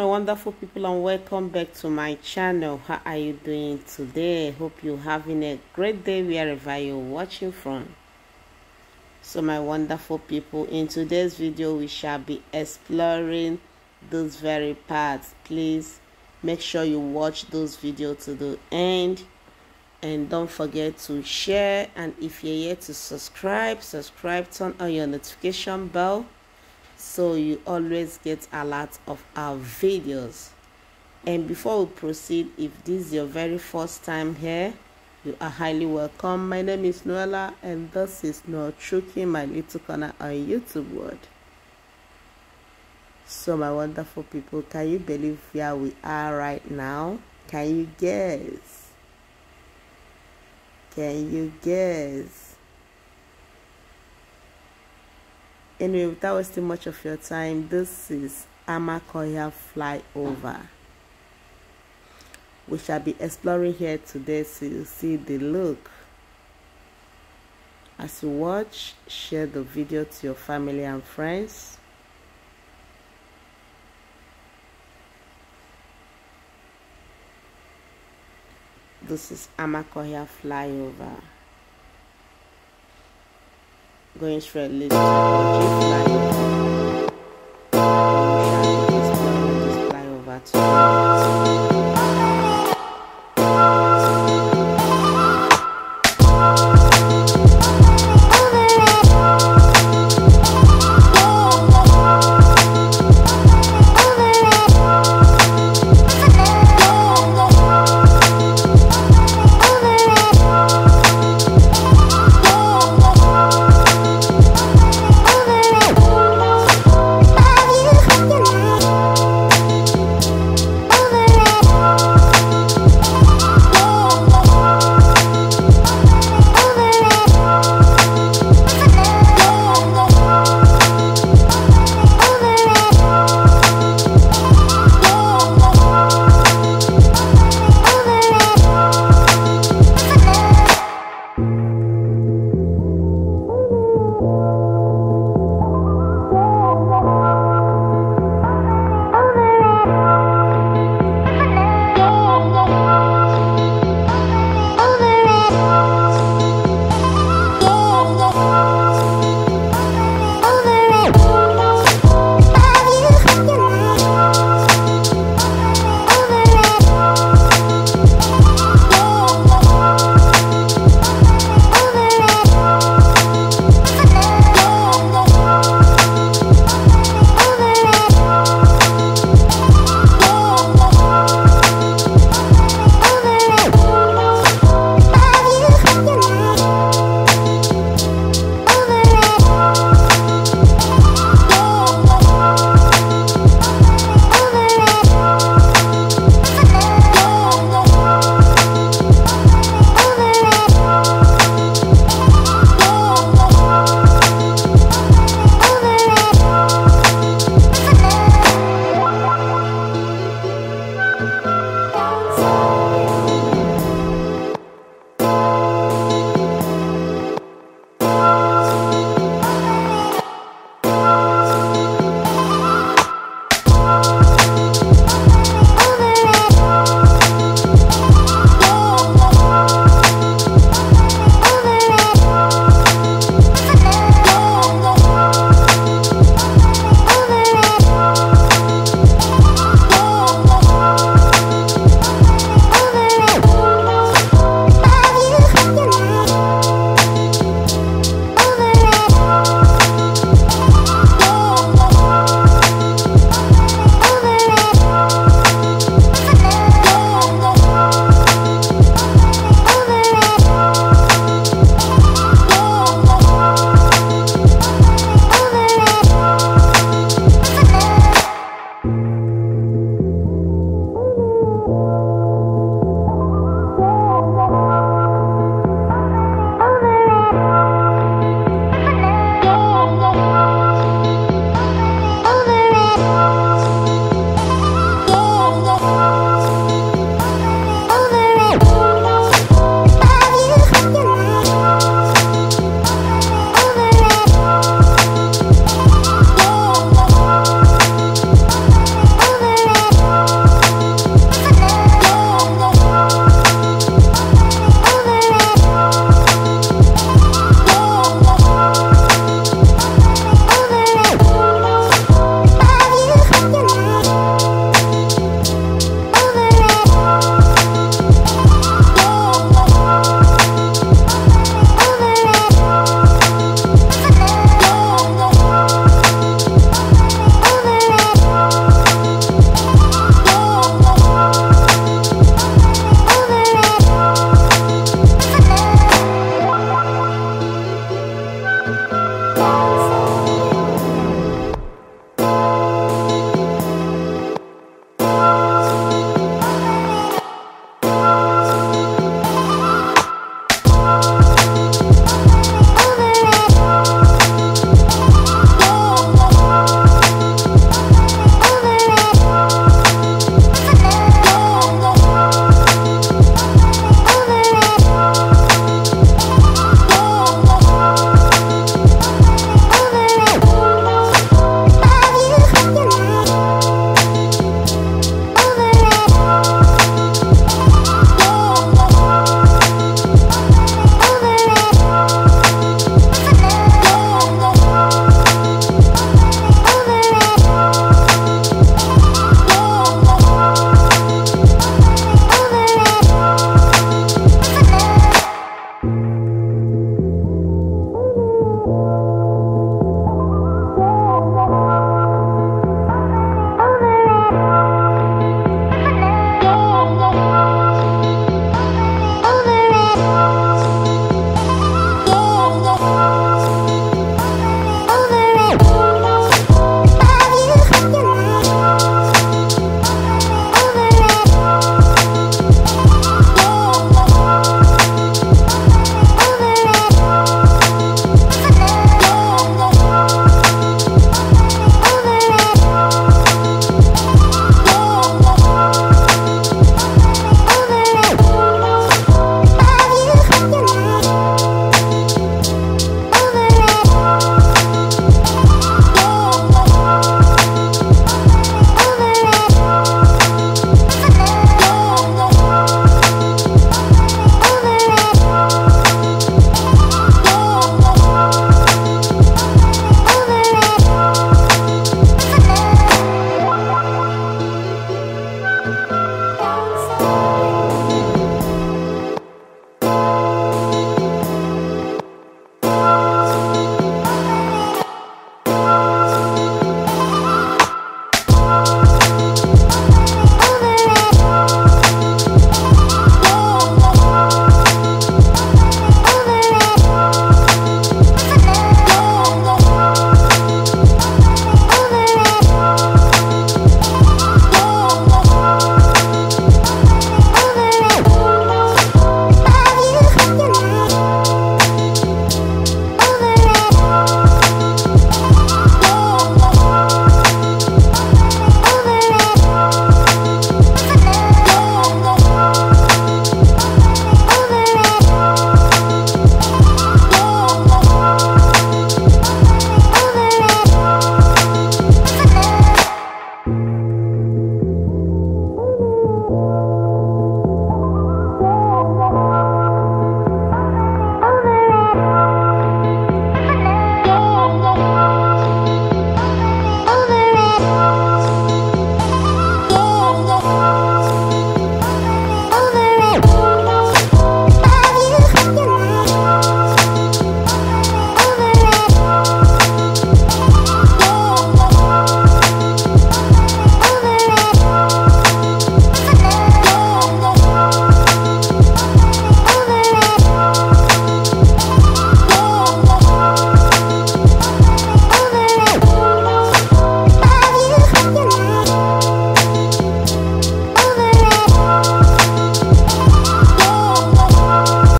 my wonderful people and welcome back to my channel. How are you doing today? Hope you're having a great day wherever you're watching from. So my wonderful people in today's video we shall be exploring those very parts. Please make sure you watch those videos to the end. And don't forget to share. And if you're yet to subscribe subscribe turn on your notification bell so you always get a lot of our videos. And before we proceed if this is your very first time here you are highly welcome. My name is Nuel and this is Nuel Chuky, my little corner on youtube world. So my wonderful people can you believe where we are right now? Can you guess? Can you guess Anyway, without wasting much of your time, this is Amakohia flyover. We shall be exploring here today so you see the look. As you watch, share the video to your family and friends. This is Amakohia flyover going straight list shall G fly. This flyover to